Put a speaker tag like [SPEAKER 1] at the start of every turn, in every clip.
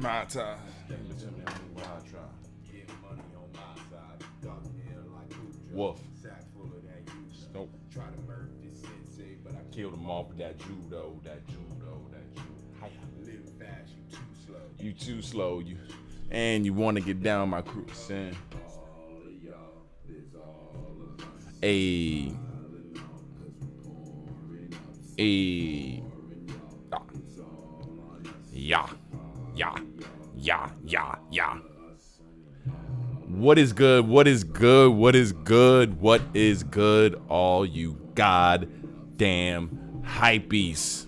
[SPEAKER 1] My time. Wolf. Nope. Try to murder this sensei, but I killed him off with that judo, that judo, that judo. Live fast, you too slow. You too slow, you and you want to get down my crew. Sin. A. A. Yeah. Yeah. Yeah. Yeah. Yeah. What is good? What is good? What is good? What is good? All you goddamn hypebeasts.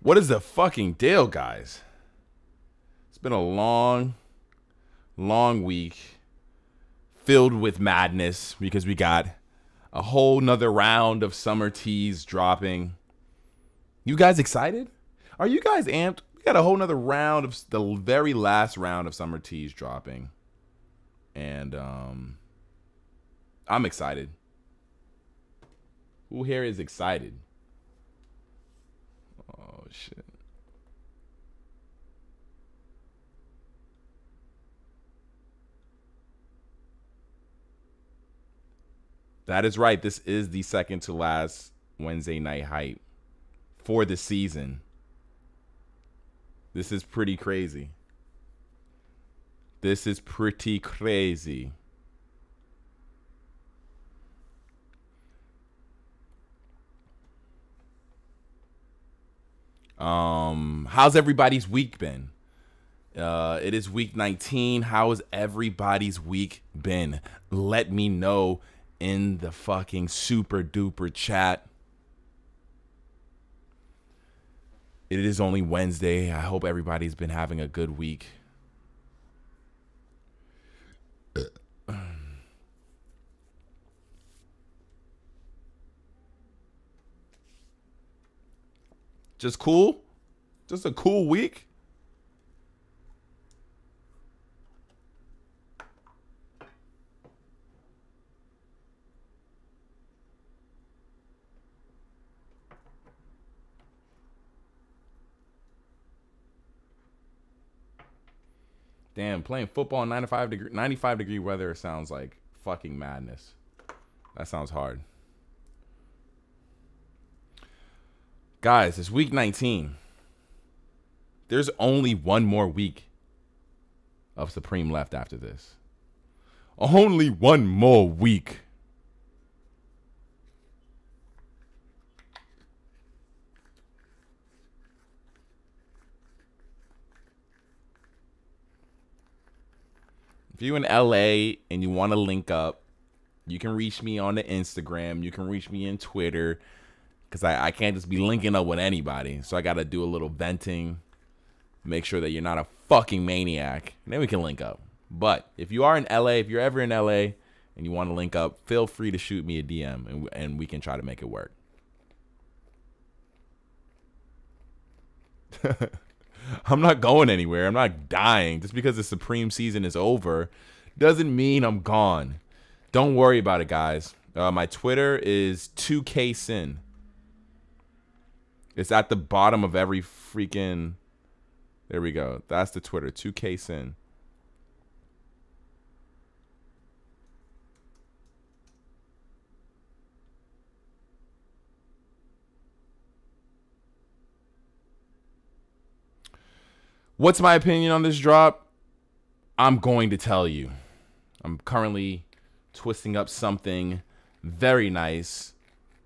[SPEAKER 1] What is the fucking deal, guys? It's been a long, long week filled with madness because we got a whole nother round of summer tees dropping. You guys excited? Are you guys amped? We got a whole nother round of the very last round of summer tees dropping. And um I'm excited. Who here is excited? Oh shit. That is right. This is the second to last Wednesday night hype for the season. This is pretty crazy. This is pretty crazy. Um, how's everybody's week been? Uh, it is week 19. How has everybody's week been? Let me know in the fucking super duper chat. It is only Wednesday. I hope everybody's been having a good week. Just cool? Just a cool week? Damn, playing football in 95 degree 95 degree weather sounds like fucking madness. That sounds hard. Guys, it's week 19. There's only one more week of Supreme left after this. Only one more week. If you're in LA and you want to link up, you can reach me on the Instagram. You can reach me in Twitter because I, I can't just be linking up with anybody. So I got to do a little venting, make sure that you're not a fucking maniac, and then we can link up. But if you are in LA, if you're ever in LA and you want to link up, feel free to shoot me a DM and, and we can try to make it work. I'm not going anywhere. I'm not dying. Just because the Supreme season is over doesn't mean I'm gone. Don't worry about it, guys. Uh, my Twitter is 2K Sin. It's at the bottom of every freaking. There we go. That's the Twitter. 2K Sin. What's my opinion on this drop? I'm going to tell you. I'm currently twisting up something very nice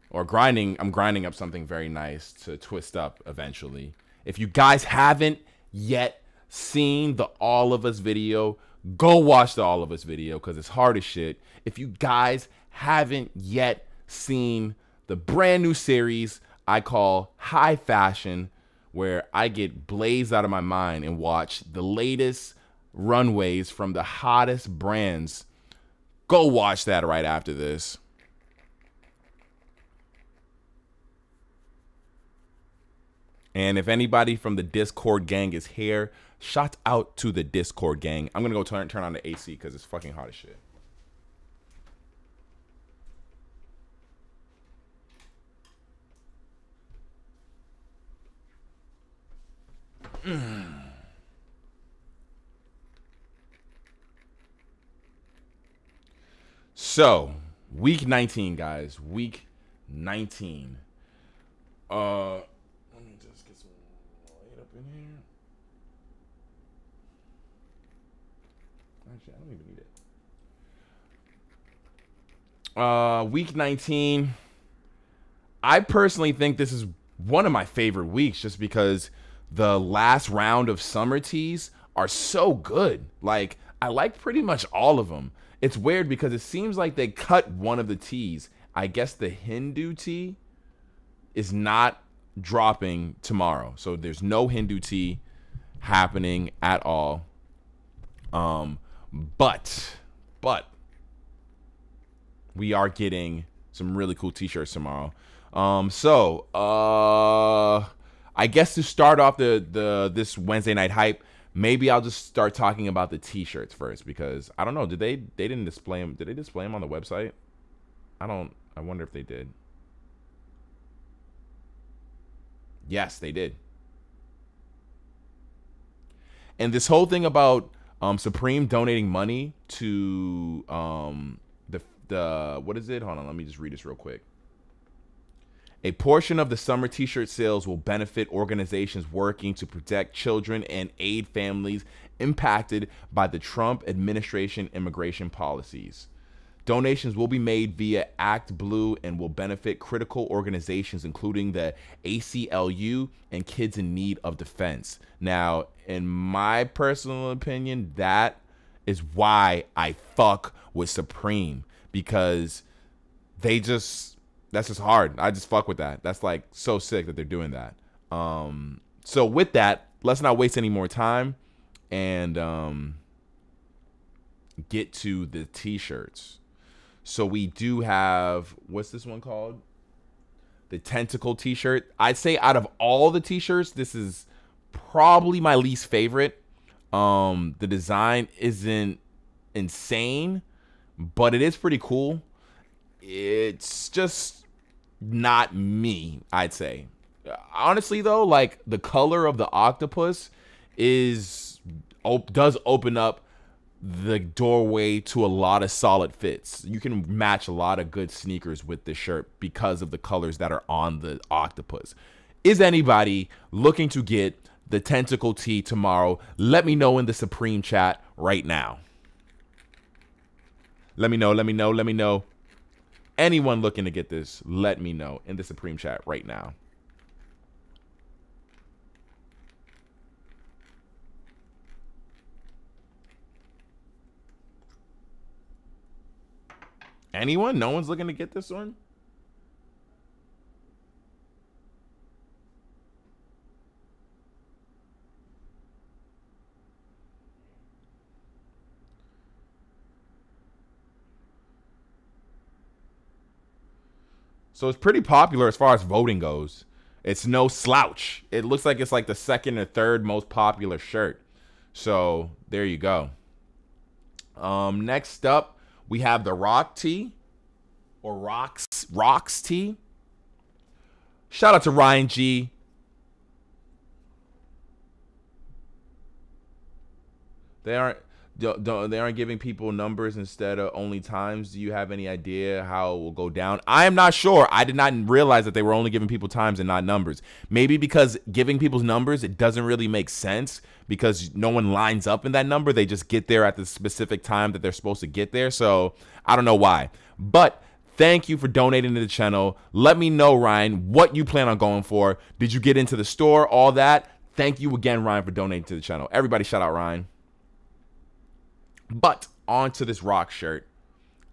[SPEAKER 1] or grinding I'm grinding up something very nice to twist up eventually. If you guys haven't yet seen the All of Us video, go watch the All of Us video cuz it's hard as shit. If you guys haven't yet seen the brand new series I call High Fashion where I get blazed out of my mind and watch the latest runways from the hottest brands. Go watch that right after this. And if anybody from the Discord gang is here, shout out to the Discord gang. I'm gonna go turn turn on the AC because it's fucking hot as shit. So, week 19, guys. Week 19. Uh, let me just get some light up in here. Actually, I don't even need it. Uh, week 19. I personally think this is one of my favorite weeks just because the last round of summer tees are so good. Like, I like pretty much all of them. It's weird because it seems like they cut one of the tees. I guess the Hindu tee is not dropping tomorrow. So there's no Hindu tee happening at all. Um, but, but we are getting some really cool t-shirts tomorrow. Um, so, uh, I guess to start off the, the, this Wednesday night hype, maybe I'll just start talking about the t-shirts first because I don't know. Did they, they didn't display them. Did they display them on the website? I don't, I wonder if they did. Yes, they did. And this whole thing about um, Supreme donating money to um, the the what is it? Hold on, let me just read this real quick. A portion of the summer t-shirt sales will benefit organizations working to protect children and aid families impacted by the Trump administration immigration policies. Donations will be made via ActBlue and will benefit critical organizations, including the ACLU and Kids in Need of Defense. Now, in my personal opinion, that is why I fuck with Supreme because they just that's just hard. I just fuck with that. That's like so sick that they're doing that. Um, so with that, let's not waste any more time and um, get to the t-shirts. So we do have what's this one called? The tentacle t-shirt. I'd say out of all the t-shirts, this is probably my least favorite. Um the design isn't insane, but it is pretty cool. It's just not me, I'd say. Honestly though, like the color of the octopus is op- does open up the doorway to a lot of solid fits. You can match a lot of good sneakers with this shirt because of the colors that are on the octopus. Is anybody looking to get the tentacle tee tomorrow? Let me know in the Supreme chat right now. Let me know, let me know, let me know. Anyone looking to get this, let me know in the Supreme chat right now. Anyone? No one's looking to get this one? So it's pretty popular as far as voting goes. It's no slouch. It looks like it's like the second or third most popular shirt. So there you go. Um, next up, we have the Rock T or Rocks Rocks T. Shout out to Ryan G. They aren't they aren't giving people numbers instead of only times. Do you have any idea how it will go down? I am not sure. I did not realize that they were only giving people times and not numbers. Maybe because giving people's numbers it doesn't really make sense because no one lines up in that number. They just get there at the specific time that they're supposed to get there. So I don't know why. But thank you for donating to the channel. Let me know, Ryan, what you plan on going for. Did you get into the store? All that. Thank you again, Ryan, for donating to the channel. Everybody shout out Ryan. But onto this rock shirt.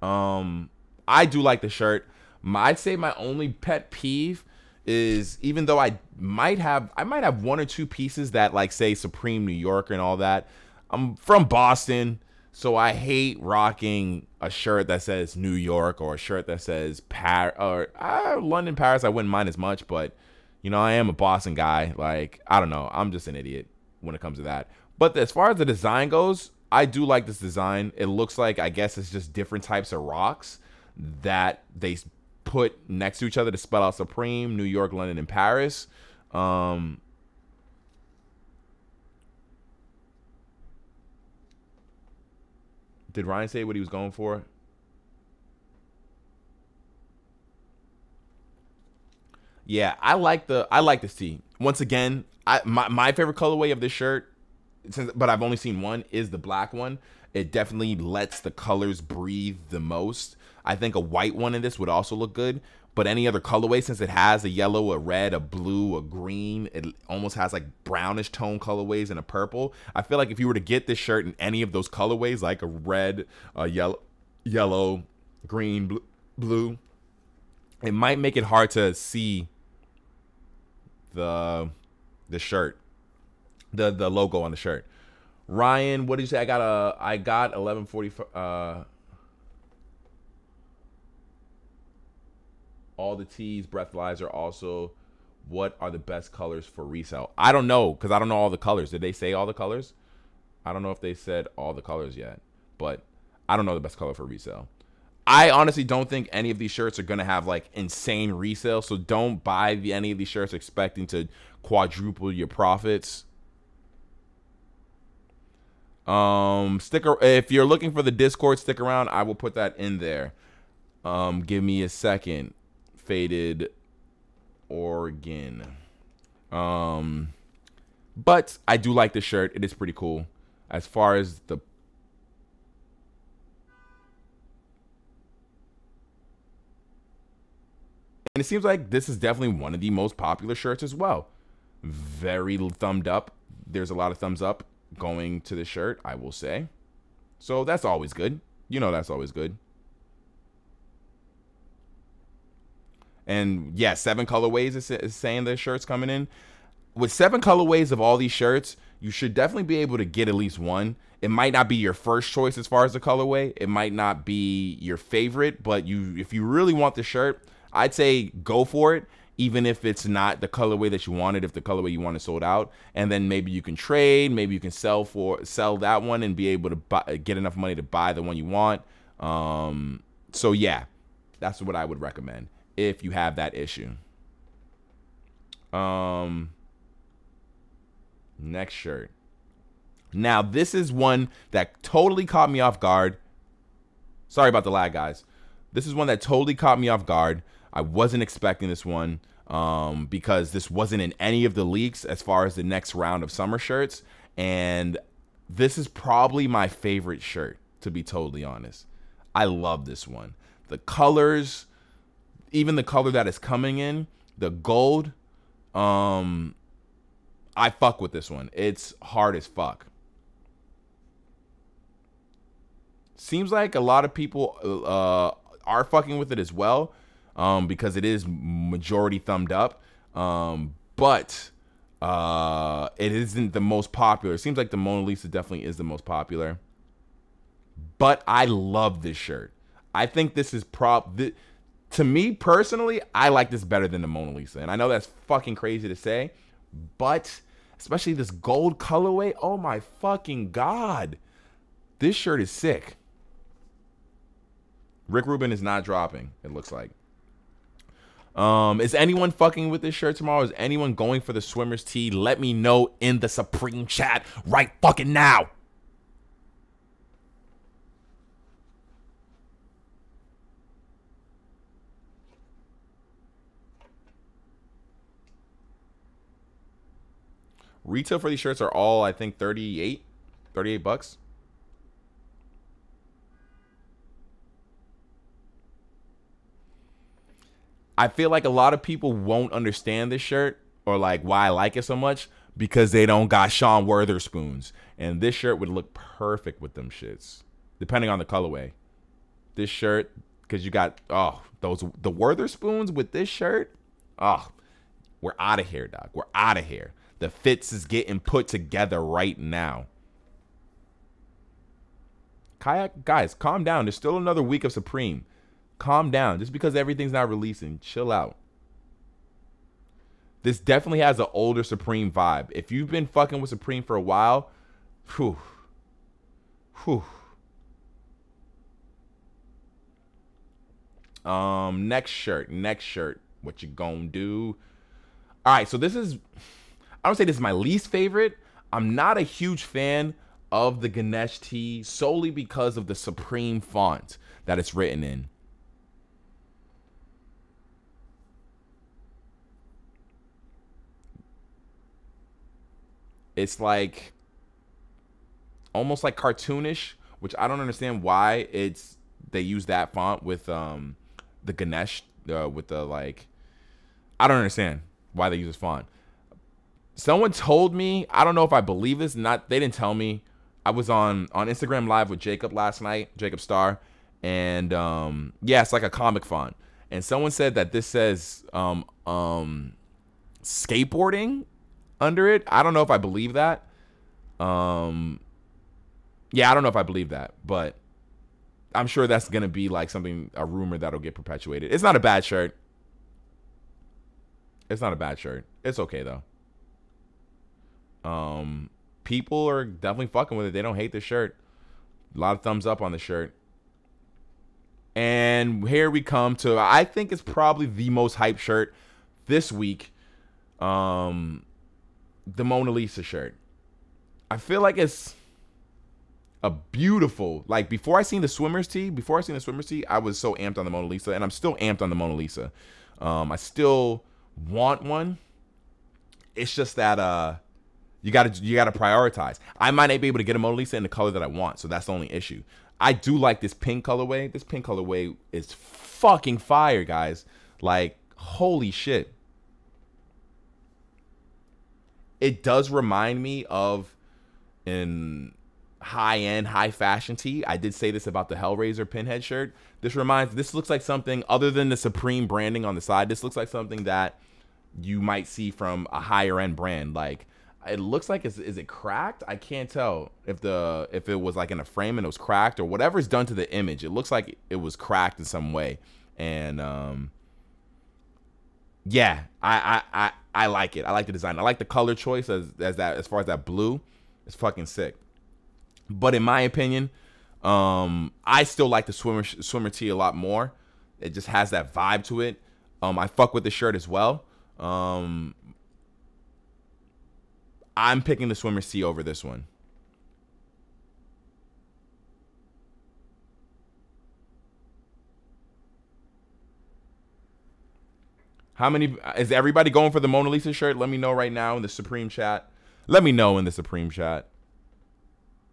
[SPEAKER 1] Um, I do like the shirt. I'd say my only pet peeve is even though I might have I might have one or two pieces that like say Supreme New York and all that. I'm from Boston, so I hate rocking a shirt that says New York or a shirt that says Paris or uh, London Paris. I wouldn't mind as much, but You know, I am a Boston guy. Like, I don't know. I'm just an idiot when it comes to that. But as far as the design goes, I do like this design. It looks like I guess it's just different types of rocks that they put next to each other to spell out Supreme, New York, London, and Paris. Um, did Ryan say what he was going for? Yeah, I like the I like this tee. Once again, I my, my favorite colorway of this shirt, since but I've only seen one, is the black one. It definitely lets the colors breathe the most. I think a white one in this would also look good. But any other colorway, since it has a yellow, a red, a blue, a green, it almost has like brownish tone colorways and a purple. I feel like if you were to get this shirt in any of those colorways, like a red, a yellow, yellow, green, blue, it might make it hard to see the the shirt, the the logo on the shirt. Ryan, what did you say? I got a I got eleven forty. Uh, all the tees, breathalyzer also. What are the best colors for resale? I don't know because I don't know all the colors. Did they say all the colors? I don't know if they said all the colors yet, but I don't know the best color for resale. I honestly don't think any of these shirts are gonna have like insane resale. So don't buy the, any of these shirts expecting to quadruple your profits. Um, sticker. If you're looking for the Discord, stick around. I will put that in there. Um, give me a second. Faded Oregon. Um, but I do like the shirt. It is pretty cool. As far as the And it seems like this is definitely one of the most popular shirts as well. Very thumbed up. There's a lot of thumbs up going to the shirt, I will say. So that's always good. You know that's always good. And yeah, seven colorways is, is saying the shirt's coming in. With seven colorways of all these shirts, you should definitely be able to get at least one. It might not be your first choice as far as the colorway. It might not be your favorite, but you if you really want the shirt, I'd say go for it, even if it's not the colorway that you wanted. If the colorway you wanted sold out, and then maybe you can trade, maybe you can sell for sell that one and be able to buy, get enough money to buy the one you want. Um, so yeah, that's what I would recommend if you have that issue. Um, next shirt. Now this is one that totally caught me off guard. Sorry about the lag, guys. This is one that totally caught me off guard. I wasn't expecting this one um, because this wasn't in any of the leaks as far as the next round of summer shirts. And this is probably my favorite shirt, to be totally honest. I love this one. The colors, even the color that is coming in, the gold, um, I fuck with this one. It's hard as fuck. Seems like a lot of people uh, are fucking with it as well um, because it is majority thumbed up. Um, but uh, it isn't the most popular. It seems like the Mona Lisa definitely is the most popular. But I love this shirt. I think this is prop. Th- to me personally, I like this better than the Mona Lisa, and I know that's fucking crazy to say, but especially this gold colorway. Oh my fucking god, this shirt is sick. Rick Rubin is not dropping. It looks like. Um, is anyone fucking with this shirt tomorrow? Is anyone going for the swimmer's tee? Let me know in the Supreme chat right fucking now. Retail for these shirts are all, I think, 38, 38 bucks. I feel like a lot of people won't understand this shirt or like why I like it so much because they don't got Sean Wotherspoons. And this shirt would look perfect with them shits, depending on the colorway. This shirt, because you got oh those the Wotherspoons with this shirt. Oh, we're out of here, dog. We're out of here. The fits is getting put together right now. Kayak guys, calm down. There's still another week of Supreme. Calm down. Just because everything's not releasing, chill out. This definitely has an older Supreme vibe. If you've been fucking with Supreme for a while, whew, whew. Um, next shirt, next shirt. What you gonna do? All right, so this is I don't say this is my least favorite. I'm not a huge fan of the Ganesh tee solely because of the Supreme font that it's written in. It's like almost like cartoonish, which I don't understand why it's they use that font with um the Ganesh uh, with the like I don't understand why they use this font. Someone told me, I don't know if I believe this, not they didn't tell me. I was on on Instagram live with Jacob last night, Jacob Star, and um yeah, it's like a comic font. And someone said that this says um um skateboarding under it. I don't know if I believe that. Um yeah, I don't know if I believe that, but I'm sure that's gonna be like something a rumor that'll get perpetuated. It's not a bad shirt. It's not a bad shirt. It's okay though. Um, people are definitely fucking with it. They don't hate the shirt. A lot of thumbs up on the shirt. And here we come to I think it's probably the most hype shirt this week. Um, the Mona Lisa shirt. I feel like it's a beautiful like before I seen the swimmers tee, before I seen the swimmers tee, I was so amped on the Mona Lisa, and I'm still amped on the Mona Lisa. Um, I still want one. It's just that uh you gotta you gotta prioritize. I might not be able to get a Mona Lisa in the color that I want, so that's the only issue. I do like this pink colorway. This pink colorway is fucking fire, guys. Like, holy shit. It does remind me of in high end, high fashion tee. I did say this about the Hellraiser pinhead shirt. This reminds this looks like something other than the Supreme branding on the side. This looks like something that you might see from a higher end brand. Like it looks like is is it cracked? I can't tell if the if it was like in a frame and it was cracked or whatever's done to the image. It looks like it was cracked in some way. And um yeah, I I I, I like it. I like the design. I like the color choice as as that as far as that blue. It's fucking sick. But in my opinion, um, I still like the swimmer swimmer tee a lot more. It just has that vibe to it. Um, I fuck with the shirt as well. Um, I'm picking the swimmer tee over this one. How many is everybody going for the Mona Lisa shirt? Let me know right now in the Supreme chat. Let me know in the Supreme chat.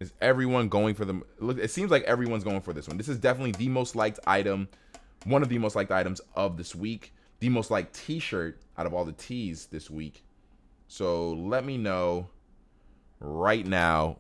[SPEAKER 1] Is everyone going for the look? It seems like everyone's going for this one. This is definitely the most liked item, one of the most liked items of this week. The most liked T-shirt out of all the tees this week. So let me know right now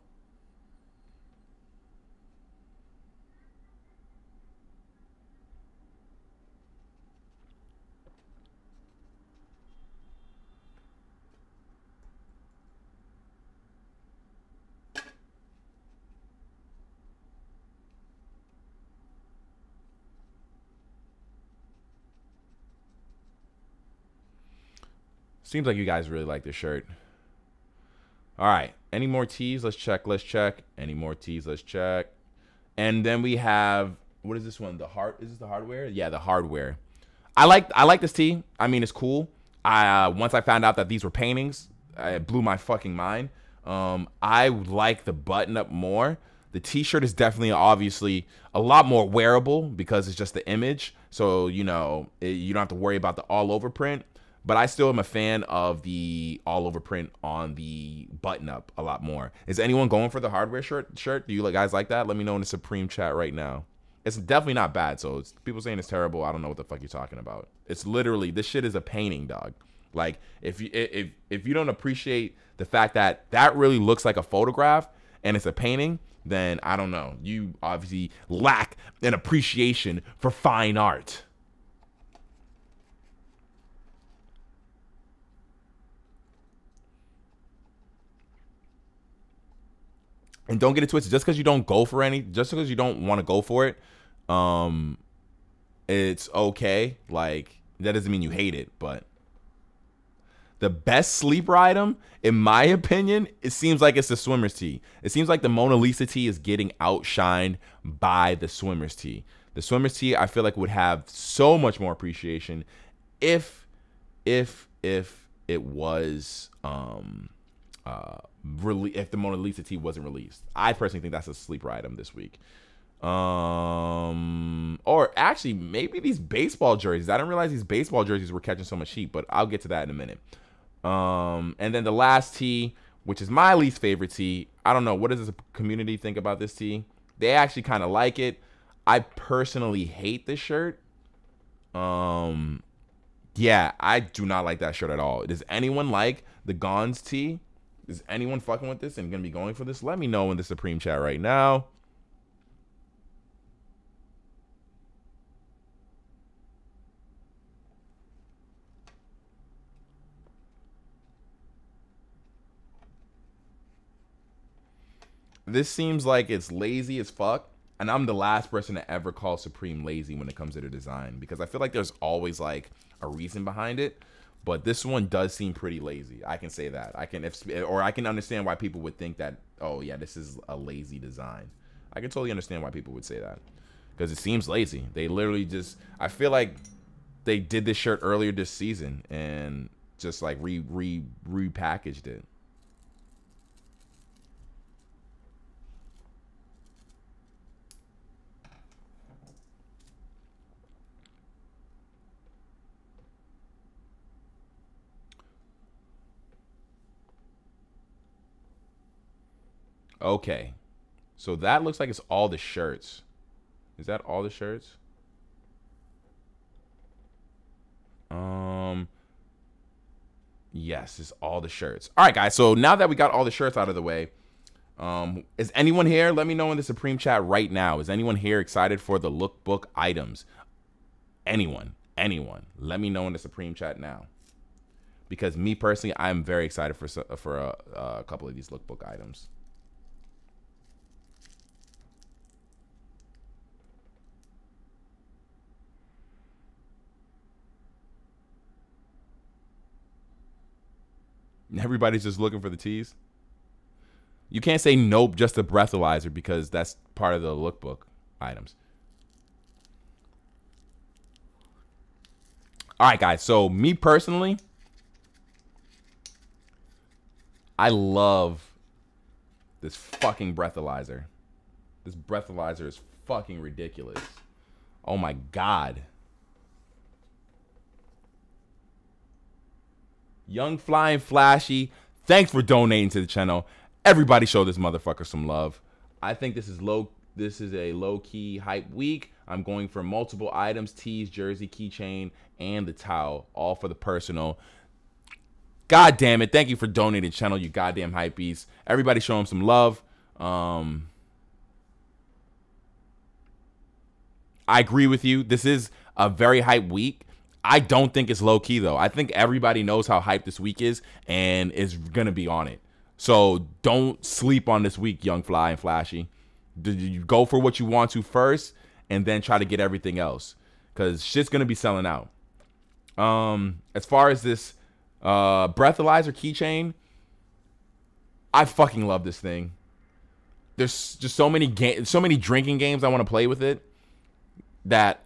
[SPEAKER 1] Seems like you guys really like this shirt. All right. Any more tees? Let's check. Let's check. Any more tees? Let's check. And then we have what is this one? The heart is this the hardware? Yeah, the hardware. I like I like this tee. I mean, it's cool. I uh, once I found out that these were paintings, it blew my fucking mind. Um, I like the button up more. The t-shirt is definitely obviously a lot more wearable because it's just the image. So, you know, it, you don't have to worry about the all over print but I still am a fan of the all over print on the button up a lot more. Is anyone going for the hardware shirt? Shirt? Do you guys like that? Let me know in the Supreme chat right now. It's definitely not bad. So people saying it's terrible. I don't know what the fuck you're talking about. It's literally this shit is a painting, dog. Like if you if if you don't appreciate the fact that that really looks like a photograph and it's a painting, then I don't know. You obviously lack an appreciation for fine art. And don't get it twisted. Just because you don't go for any, just because you don't want to go for it, um, it's okay. Like that doesn't mean you hate it, but the best sleeper item, in my opinion, it seems like it's the swimmer's tee. It seems like the Mona Lisa tee is getting outshined by the swimmer's tee. The swimmer's tee, I feel like would have so much more appreciation if, if, if it was um uh really if the Mona Lisa tee wasn't released. I personally think that's a sleeper item this week. Um, or actually, maybe these baseball jerseys. I didn't realize these baseball jerseys were catching so much heat, but I'll get to that in a minute. Um, and then the last tee, which is my least favorite tee. I don't know. What does the community think about this tee? They actually kind of like it. I personally hate this shirt. Um, yeah, I do not like that shirt at all. Does anyone like the Gonz tee? Is anyone fucking with this and gonna be going for this? Let me know in the Supreme chat right now. this seems like it's lazy as fuck. And I'm the last person to ever call Supreme lazy when it comes to the design because I feel like there's always like a reason behind it. But this one does seem pretty lazy. I can say that. I can if or I can understand why people would think that oh yeah, this is a lazy design. I can totally understand why people would say that because it seems lazy. They literally just I feel like they did this shirt earlier this season and just like re re repackaged it. Okay. So that looks like it's all the shirts. Is that all the shirts? Um Yes, it's all the shirts. All right, guys. So now that we got all the shirts out of the way, um, is anyone here? Let me know in the Supreme chat right now. Is anyone here excited for the lookbook items? Anyone? Anyone? Let me know in the Supreme chat now. Because me personally, I'm very excited for for a, a couple of these lookbook items. Everybody's just looking for the tees. You can't say nope just a breathalyzer because that's part of the lookbook items. All right, guys. So me personally, I love this fucking breathalyzer. This breathalyzer is fucking ridiculous. Oh my god. Young Flying Flashy, thanks for donating to the channel. Everybody show this motherfucker some love. I think this is low this is a low-key hype week. I'm going for multiple items, tees, jersey, keychain, and the towel, all for the personal. God damn it. Thank you for donating channel, you goddamn hype beast. Everybody show him some love. Um I agree with you. This is a very hype week. I don't think it's low key though. I think everybody knows how hyped this week is and is gonna be on it. So don't sleep on this week, young fly and flashy. You go for what you want to first, and then try to get everything else, cause shit's gonna be selling out. Um, as far as this uh breathalyzer keychain, I fucking love this thing. There's just so many games, so many drinking games I want to play with it that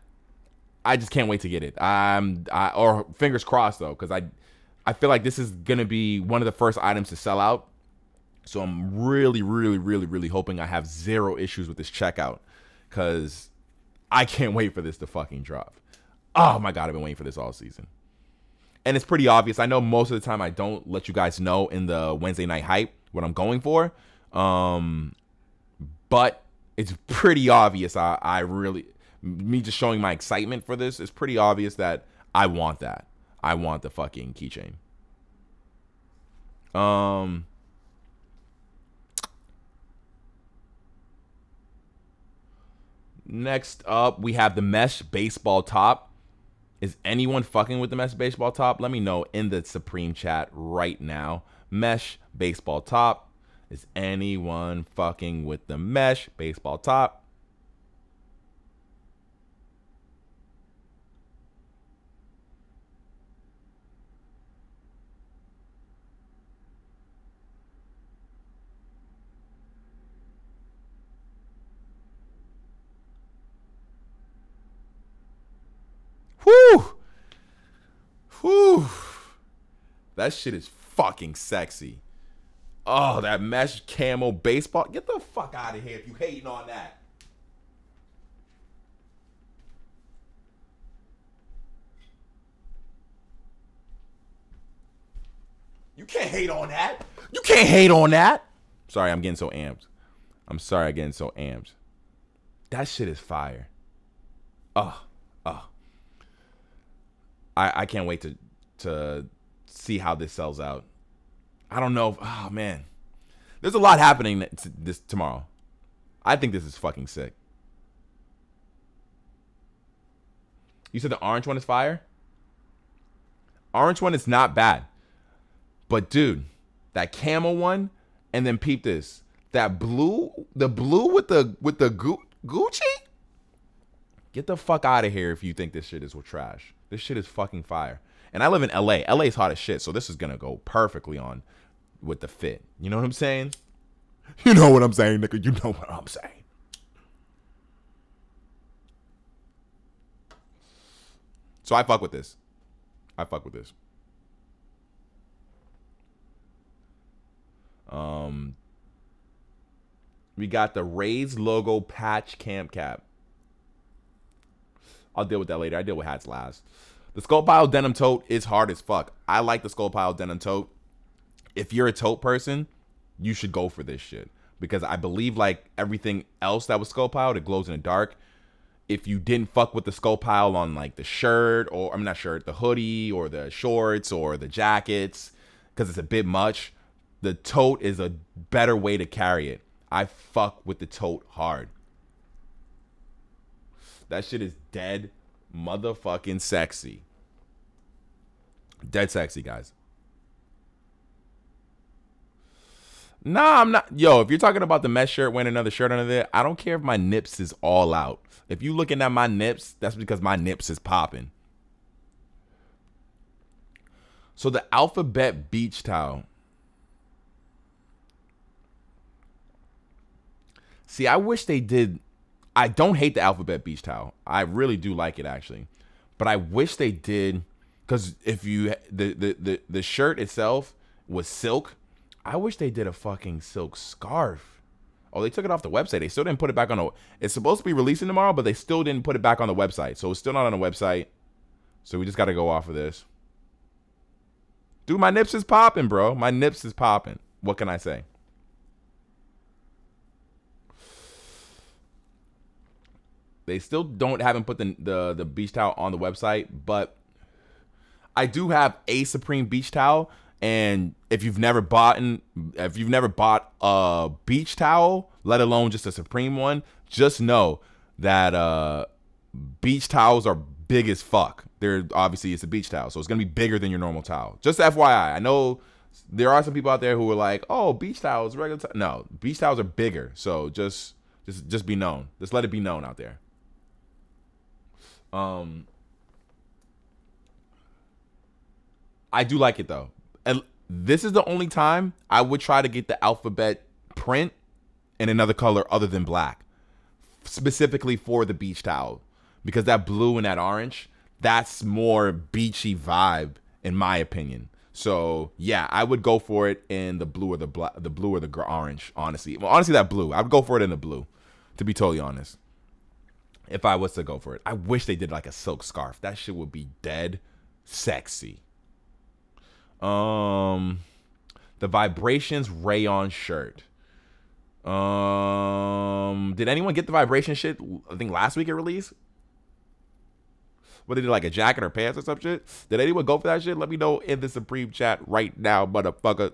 [SPEAKER 1] I just can't wait to get it. Um, I, or fingers crossed though, because I, I feel like this is gonna be one of the first items to sell out. So I'm really, really, really, really hoping I have zero issues with this checkout, because I can't wait for this to fucking drop. Oh my god, I've been waiting for this all season. And it's pretty obvious. I know most of the time I don't let you guys know in the Wednesday night hype what I'm going for. Um, but it's pretty obvious I, I really me just showing my excitement for this, it's pretty obvious that I want that. I want the fucking keychain. Um Next up, we have the mesh baseball top. Is anyone fucking with the mesh baseball top? Let me know in the Supreme chat right now. Mesh baseball top. Is anyone fucking with the mesh baseball top? Whew. That shit is fucking sexy. Oh, that mesh camo baseball. Get the fuck out of here if you hating on that. You can't hate on that. You can't hate on that. Sorry, I'm getting so amped. I'm sorry I'm getting so amped. That shit is fire. Oh, oh. I I can't wait to to see how this sells out. I don't know. If, oh man, there's a lot happening this tomorrow. I think this is fucking sick. You said the orange one is fire. Orange one is not bad. But dude, that camel one, and then peep this. That blue, the blue with the with the Gu- Gucci? Get the fuck out of here if you think this shit is trash. This shit is fucking fire. And I live in LA. LA's hot as shit, so this is gonna go perfectly on with the fit. You know what I'm saying? You know what I'm saying, nigga. You know what I'm saying. So I fuck with this. I fuck with this. Um, we got the Rays logo patch camp cap. I'll deal with that later. I deal with hats last. The Skull Pile denim tote is hard as fuck. I like the Skull Pile denim tote. If you're a tote person, you should go for this shit because I believe like everything else that was Skull Pile, it glows in the dark. If you didn't fuck with the Skull Pile on like the shirt or I'm not shirt, the hoodie or the shorts or the jackets, because it's a bit much, the tote is a better way to carry it. I fuck with the tote hard. That shit is dead motherfucking sexy. Dead sexy, guys. Nah, I'm not. Yo, if you're talking about the mesh shirt wearing another shirt under there, I don't care if my nips is all out. If you looking at my nips, that's because my nips is popping. So the alphabet beach towel See, I wish they did. I don't hate the alphabet beach towel. I really do like it actually, but I wish they did because if you the, the the the shirt itself was silk, I wish they did a fucking silk scarf. Oh, they took it off the website. They still didn't put it back on the. It's supposed to be releasing tomorrow, but they still didn't put it back on the website. So it's still not on the website. So we just got to go off of this. Dude, my nips is popping, bro. My nips is popping. What can I say? They still don't haven't put the the, the beach towel on the website, but I do have a Supreme beach towel. And if you've never bought if you've never bought a beach towel, let alone just a Supreme one, just know that uh, beach towels are big as fuck. They're obviously it's a beach towel, so it's gonna be bigger than your normal towel. Just FYI, I know there are some people out there who are like, "Oh, beach towels, regular." T-. No, beach towels are bigger. So just just just be known. Just let it be known out there. Um, I do like it though. And this is the only time I would try to get the alphabet print in another color other than black, specifically for the beach towel, because that blue and that orange, that's more beachy vibe in my opinion. So yeah, I would go for it in the blue or the black, the blue or the orange. Honestly, well, honestly, that blue, I would go for it in the blue, to be totally honest if I was to go for it. I wish they did like a silk scarf. That shit would be dead sexy. Um the vibrations rayon shirt. Um did anyone get the vibration shit? I think last week it released. What they did like a jacket or pants or some shit? Did anyone go for that shit? Let me know in the Supreme chat right now, motherfucker.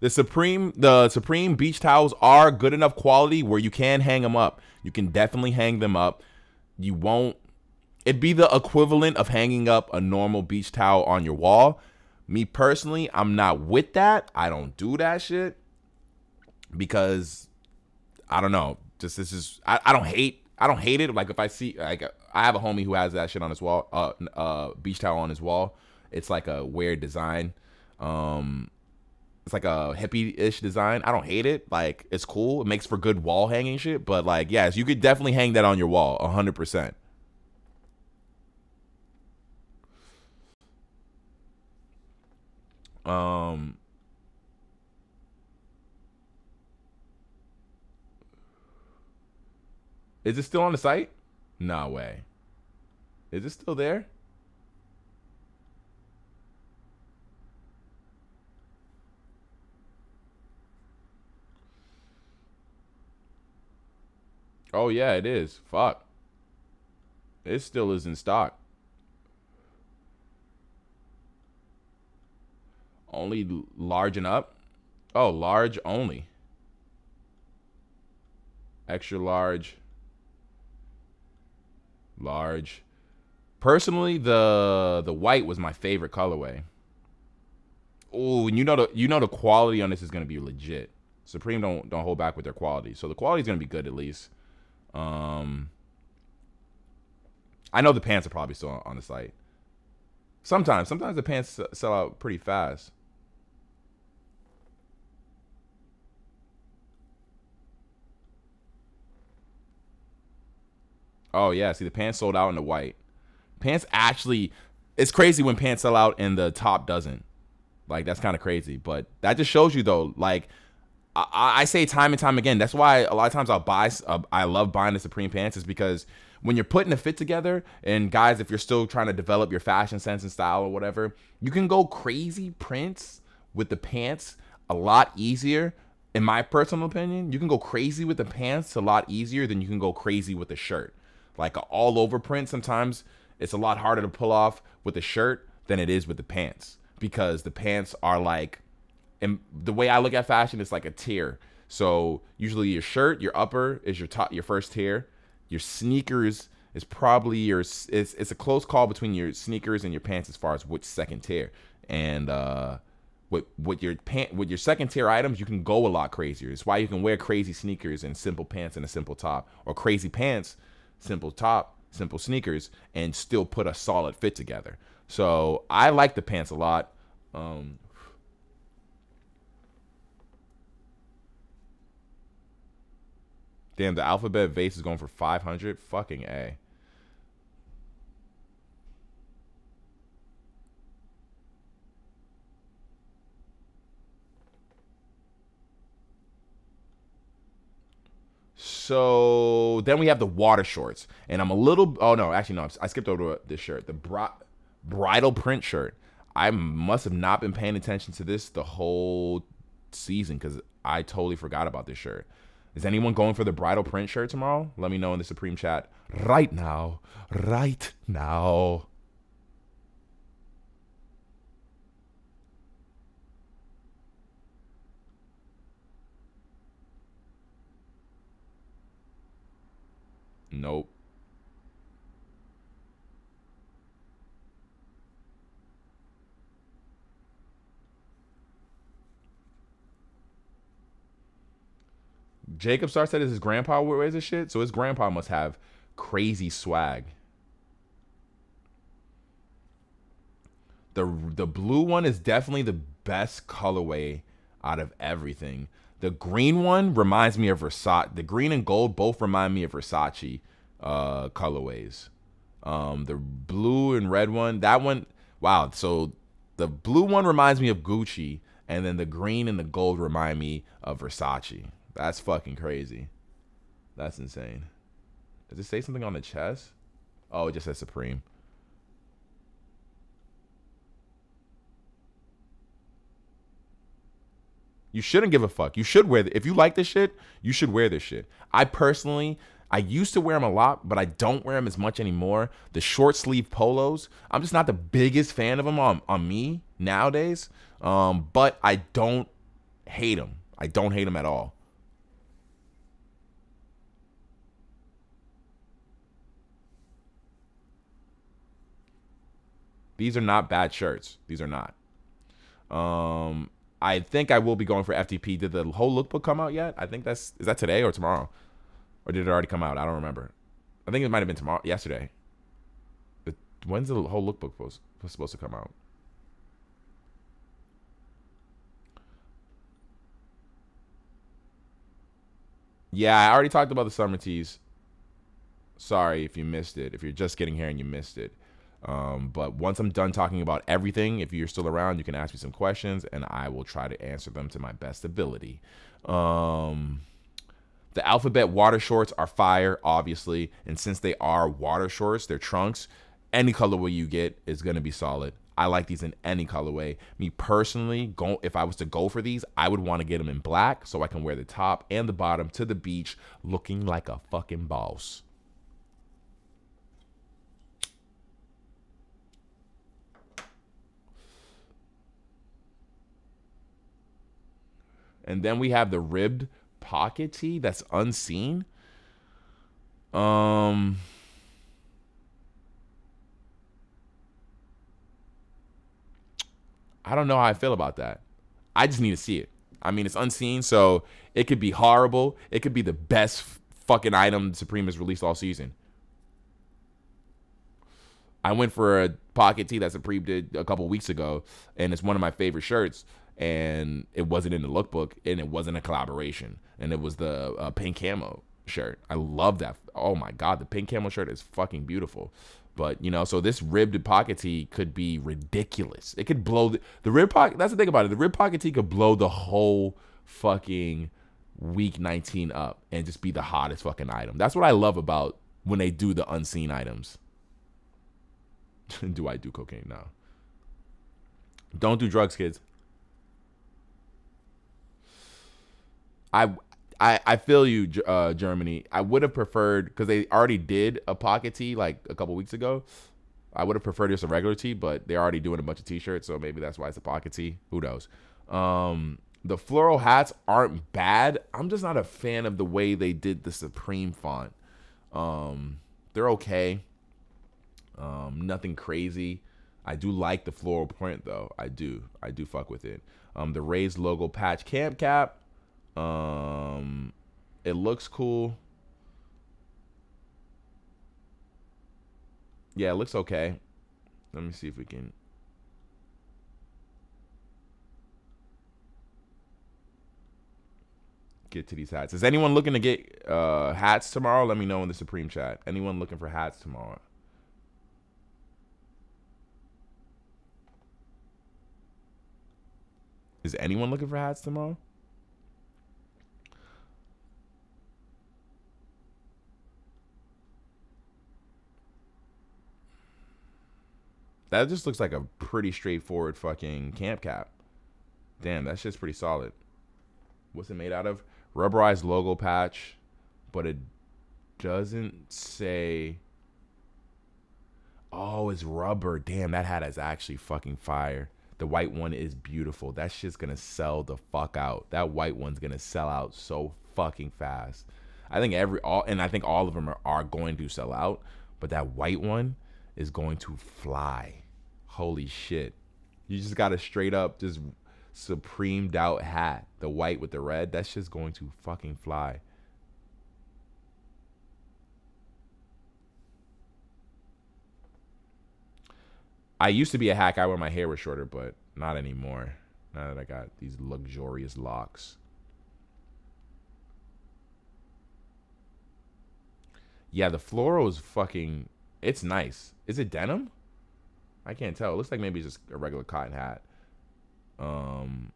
[SPEAKER 1] The Supreme the Supreme beach towels are good enough quality where you can hang them up. You can definitely hang them up. You won't it'd be the equivalent of hanging up a normal beach towel on your wall. Me personally, I'm not with that. I don't do that shit because I don't know. Just this is I, I don't hate I don't hate it. Like if I see like I have a homie who has that shit on his wall, uh, uh beach towel on his wall. It's like a weird design. Um it's like a hippie-ish design. I don't hate it. Like it's cool. It makes for good wall hanging shit. But like, yes, you could definitely hang that on your wall, hundred percent. Um. Is it still on the site? No way. Is it still there? Oh yeah, it is. Fuck. It still is in stock. Only large and up? Oh, large only. Extra large. Large. Personally, the the white was my favorite colorway. Oh, and you know the you know the quality on this is gonna be legit. Supreme don't don't hold back with their quality, so the quality is gonna be good at least. Um, I know the pants are probably still on the site. Sometimes, sometimes the pants sell out pretty fast. Oh yeah, see the pants sold out in the white. Pants actually, it's crazy when pants sell out and the top doesn't. Like that's kind of crazy, but that just shows you though, like I, I, say time and time again. That's why a lot of times I'll buy. Uh, I love buying the Supreme pants is because when you're putting a fit together, and guys, if you're still trying to develop your fashion sense and style or whatever, you can go crazy prints with the pants a lot easier. In my personal opinion, you can go crazy with the pants a lot easier than you can go crazy with the shirt. Like all over print, sometimes it's a lot harder to pull off with the shirt than it is with the pants because the pants are like and the way I look at fashion is like a tier. So usually your shirt, your upper is your top, your first tier. Your sneakers is probably your it's it's a close call between your sneakers and your pants as far as which second tier. And uh, with with your pant with your second tier items, you can go a lot crazier. It's why you can wear crazy sneakers and simple pants and a simple top, or crazy pants, simple top, simple sneakers, and still put a solid fit together. So I like the pants a lot. Um, Damn, the alphabet vase is going for 500. Fucking A. So then we have the water shorts, and I'm a little. Oh no, actually no, I skipped over this shirt, the bri- bridal print shirt. I must have not been paying attention to this the whole season because I totally forgot about this shirt. Is anyone going for the bridal print shirt tomorrow? Let me know in the Supreme chat right now. Right now. Nope. Jacob Star said his grandpa wears this shit, so his grandpa must have crazy swag. The the blue one is definitely the best colorway out of everything. The green one reminds me of Versace. The green and gold both remind me of Versace uh, colorways. Um, the blue and red one, that one, wow. So the blue one reminds me of Gucci, and then the green and the gold remind me of Versace. That's fucking crazy. That's insane. Does it say something on the chest? Oh, it just says Supreme. You shouldn't give a fuck. You should wear If you like this shit, you should wear this shit. I personally, I used to wear them a lot, but I don't wear them as much anymore. The short sleeve polos, I'm just not the biggest fan of them on, on me nowadays. Um, but I don't hate them. I don't hate them at all. These are not bad shirts. These are not. Um, I think I will be going for FTP. Did the whole lookbook come out yet? I think that's is that today or tomorrow, or did it already come out? I don't remember. I think it might have been tomorrow, yesterday. When's the whole lookbook was, supposed to come out? Yeah, I already talked about the summer tees. Sorry if you missed it. If you're just getting here and you missed it. Um, but once I'm done talking about everything, if you're still around, you can ask me some questions and I will try to answer them to my best ability. Um, the alphabet water shorts are fire, obviously. And since they are water shorts, they're trunks, any colorway you get is going to be solid. I like these in any colorway. Me personally, go if I was to go for these, I would want to get them in black so I can wear the top and the bottom to the beach looking like a fucking boss. And then we have the ribbed pocket tee that's unseen. Um I don't know how I feel about that. I just need to see it. I mean, it's unseen, so it could be horrible. It could be the best fucking item Supreme has released all season. I went for a pocket tee that Supreme did a couple weeks ago, and it's one of my favorite shirts. And it wasn't in the lookbook, and it wasn't a collaboration, and it was the uh, pink camo shirt. I love that. Oh my god, the pink camo shirt is fucking beautiful. But you know, so this ribbed pocket tee could be ridiculous. It could blow the, the rib pocket. That's the thing about it. The rib pocket tee could blow the whole fucking week 19 up and just be the hottest fucking item. That's what I love about when they do the unseen items. do I do cocaine? No. Don't do drugs, kids. I I, I feel you, uh, Germany. I would have preferred because they already did a pocket tee like a couple weeks ago. I would have preferred just a regular tee, but they're already doing a bunch of t-shirts, so maybe that's why it's a pocket tee. Who knows? Um, the floral hats aren't bad. I'm just not a fan of the way they did the Supreme font. Um, they're okay. Um, nothing crazy. I do like the floral print though. I do. I do fuck with it. Um, the raised logo patch camp cap. Um, it looks cool. Yeah, it looks okay. Let me see if we can. Get to these hats. Is anyone looking to get uh, hats tomorrow? Let me know in the Supreme chat. Anyone looking for hats tomorrow? Is anyone looking for hats tomorrow? That just looks like a pretty straightforward fucking camp cap. Damn, that shit's pretty solid. What's it made out of? Rubberized logo patch, but it doesn't say. Oh, it's rubber. Damn, that hat is actually fucking fire. The white one is beautiful. That shit's gonna sell the fuck out. That white one's gonna sell out so fucking fast. I think every all and I think all of them are, are going to sell out, but that white one is going to fly. Holy shit. You just got a straight up just supreme doubt hat. The white with the red. That's just going to fucking fly. I used to be a hack guy when my hair was shorter, but not anymore. Now that I got these luxurious locks. Yeah, the floral is fucking. It's nice. Is it denim? I can't tell. It looks like maybe just a regular cotton hat. Um,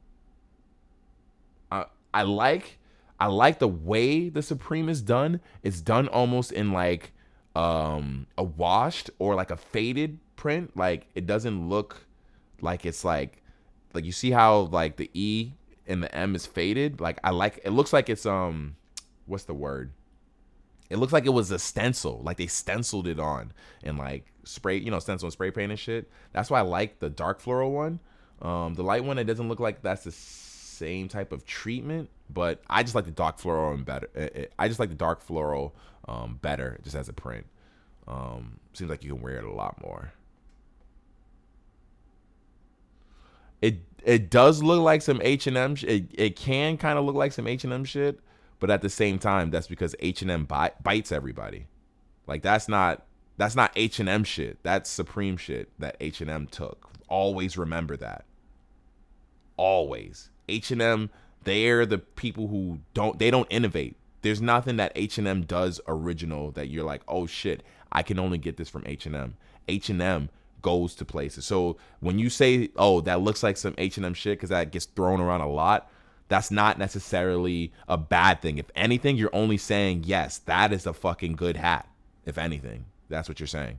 [SPEAKER 1] I I like I like the way the Supreme is done. It's done almost in like um a washed or like a faded print. Like it doesn't look like it's like like you see how like the E and the M is faded. Like I like it looks like it's um what's the word? It looks like it was a stencil, like they stenciled it on and like spray, you know, stencil and spray paint and shit. That's why I like the dark floral one. Um, the light one, it doesn't look like that's the same type of treatment, but I just like the dark floral and better. Eh, eh, I just like the dark floral um, better, just as a print. Um, seems like you can wear it a lot more. It it does look like some H and M. It it can kind of look like some H and M shit, but at the same time, that's because H and M bites everybody. Like that's not that's not H and M shit. That's Supreme shit that H and M took. Always remember that. Always H and M. They're the people who don't. They don't innovate. there's nothing that H&M does original that you're like, "Oh shit, I can only get this from H&M." H&M goes to places. So when you say, "Oh, that looks like some H&M shit" cuz that gets thrown around a lot, that's not necessarily a bad thing. If anything, you're only saying, "Yes, that is a fucking good hat." If anything, that's what you're saying.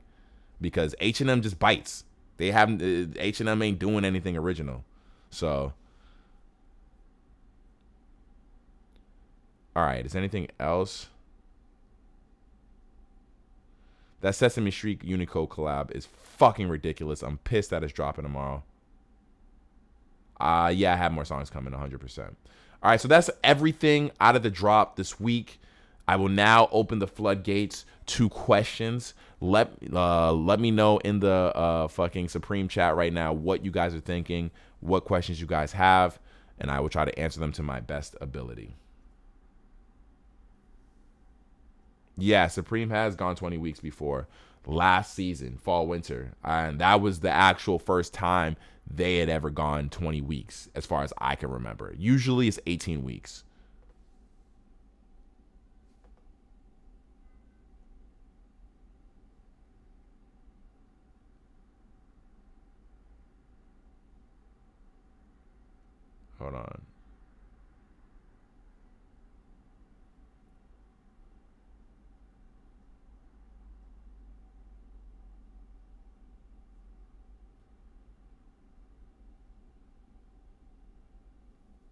[SPEAKER 1] Because H&M just bites. They haven't uh, H&M ain't doing anything original. So All right, is anything else? That Sesame Street Uniqlo collab is fucking ridiculous. I'm pissed that it's dropping tomorrow. Uh yeah, I have more songs coming 100%. All right, so that's everything out of the drop this week. I will now open the floodgates to questions. Let uh, let me know in the uh, fucking Supreme chat right now what you guys are thinking, what questions you guys have, and I will try to answer them to my best ability. Yeah, Supreme has gone 20 weeks before last season, fall winter, and that was the actual first time they had ever gone 20 weeks, as far as I can remember. Usually it's 18 weeks. Hold on.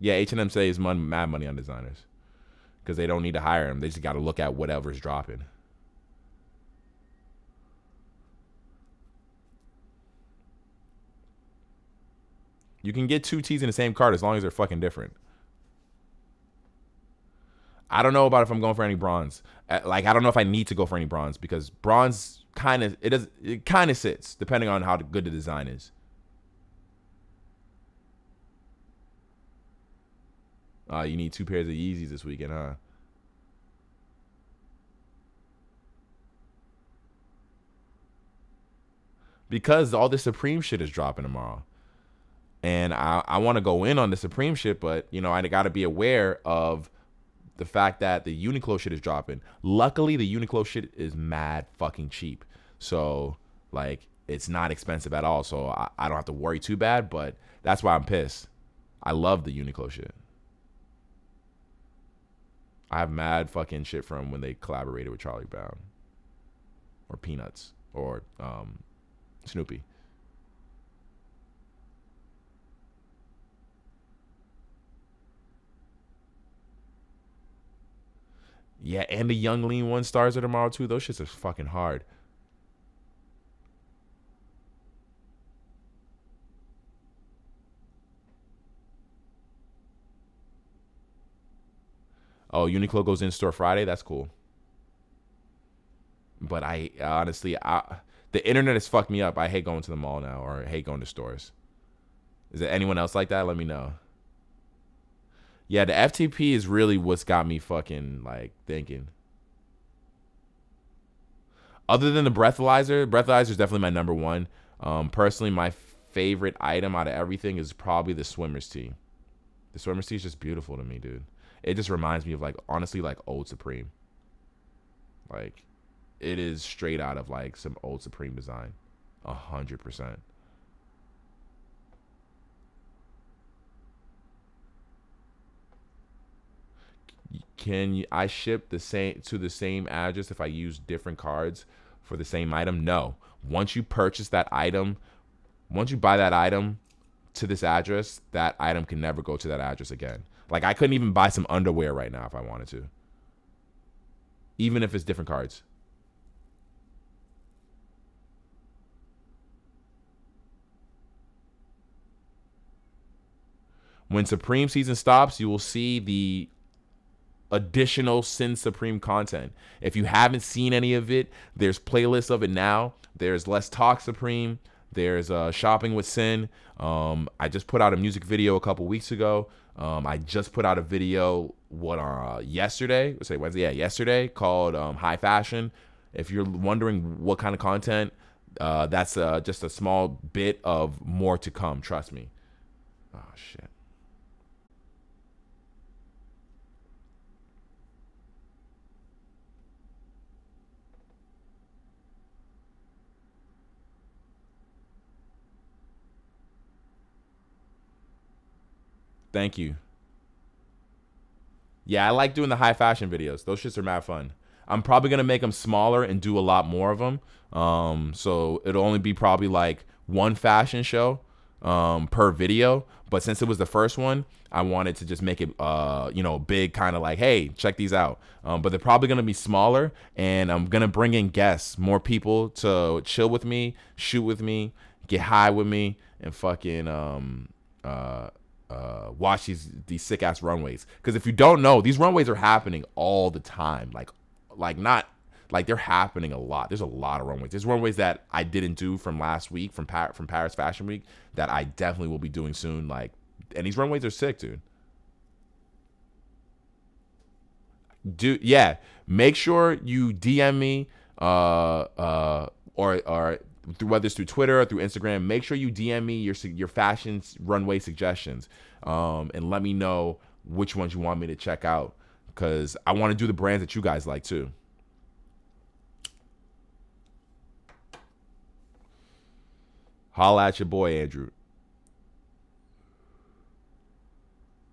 [SPEAKER 1] Yeah, H and M saves money, mad money on designers because they don't need to hire them. They just got to look at whatever's dropping. You can get two tees in the same card as long as they're fucking different. I don't know about if I'm going for any bronze. Uh, like I don't know if I need to go for any bronze because bronze kind of it does it kind of sits depending on how good the design is. Uh, you need two pairs of Yeezys this weekend, huh? Because all the Supreme shit is dropping tomorrow. And I, I want to go in on the Supreme shit, but you know, I gotta be aware of the fact that the Uniqlo shit is dropping. Luckily, the Uniqlo shit is mad fucking cheap. So like it's not expensive at all. So I, I don't have to worry too bad, but that's why I'm pissed. I love the Uniqlo shit. I have mad fucking shit from when they collaborated with Charlie Brown or Peanuts or um, Snoopy. Yeah, and the Yung Lean one stars are tomorrow too. Those shits are fucking hard. Oh, Uniqlo goes in store Friday. That's cool. But I honestly, I, the internet has fucked me up. I hate going to the mall now, or I hate going to stores. Is there anyone else like that? Let me know. Yeah, the FTP is really what's got me fucking like thinking. Other than the breathalyzer, breathalyzer is definitely my number one. Um, personally, my favorite item out of everything is probably the swimmer's tee. The swimmer's tee is just beautiful to me, dude it just reminds me of like honestly like old Supreme. Like it is straight out of like some old Supreme design. A hundred percent. Can you, I ship the same to the same address if I use different cards for the same item? No. Once you purchase that item, once you buy that item to this address, that item can never go to that address again. Like I couldn't even buy some underwear right now if I wanted to. Even if it's different cards. When Supreme season stops, you will see the additional Sin Supreme content. If you haven't seen any of it, there's playlists of it now. There's Let's Talk Supreme. There's uh, Shopping with Sin. Um, I just put out a music video a couple weeks ago. Um, I just put out a video what uh yesterday, say Wednesday, yeah, yesterday called um, High Fashion. If you're wondering what kind of content, uh, that's uh, just a small bit of more to come. Trust me. Oh shit. Thank you. Yeah, I like doing the high fashion videos. Those shits are mad fun. I'm probably gonna make them smaller and do a lot more of them. Um, so it'll only be probably like one fashion show um, per video. But since it was the first one, I wanted to just make it, uh, you know, big, kind of like, hey, check these out. Um, but they're probably gonna be smaller, and I'm gonna bring in guests, more people to chill with me, shoot with me, get high with me, and fucking um, uh, uh, watch these these sick ass runways. Because if you don't know, these runways are happening all the time. Like, like not like they're happening a lot. There's a lot of runways. There's runways that I didn't do from last week from Par- from Paris Fashion Week that I definitely will be doing soon. Like, and these runways are sick, dude. Do yeah. Make sure you DM me, uh, uh, or or through whether it's through Twitter or through Instagram. Make sure you DM me your your fashion runway suggestions, um, and let me know which ones you want me to check out because I want to do the brands that you guys like too. Holla at your boy, Andrew.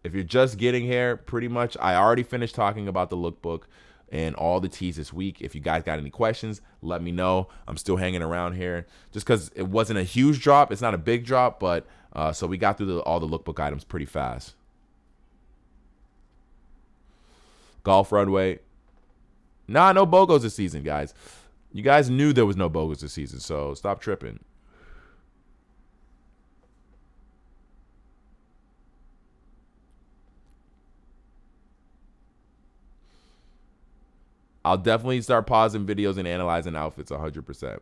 [SPEAKER 1] If you're just getting here, pretty much, I already finished talking about the lookbook and all the tees this week. If you guys got any questions, let me know. I'm still hanging around here just because it wasn't a huge drop. It's not a big drop, but uh, so we got through the, all the lookbook items pretty fast. Golf runway. Nah, no BOGOs this season, guys. You guys knew there was no BOGOs this season, so stop tripping. I'll definitely start pausing videos and analyzing outfits 100%.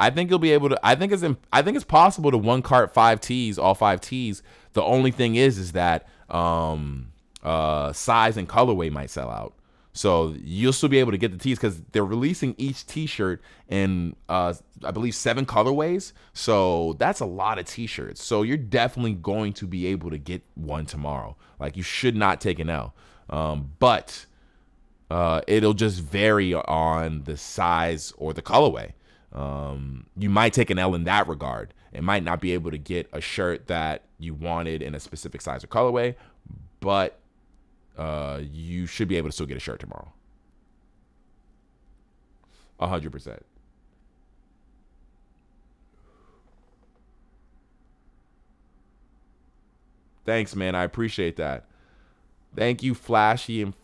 [SPEAKER 1] I think you'll be able to. I think it's. I think it's possible to one cart five tees, all five tees. The only thing is, is that um, uh, size and colorway might sell out. So you'll still be able to get the tees because they're releasing each T-shirt in, uh, I believe, seven colorways. So that's a lot of T-shirts. So you're definitely going to be able to get one tomorrow. Like you should not take an L. Um, but uh, it'll just vary on the size or the colorway. Um, you might take an L in that regard. It might not be able to get a shirt that you wanted in a specific size or colorway, but uh, you should be able to still get a shirt tomorrow. A hundred percent. Thanks, man. I appreciate that. Thank you, Flashy and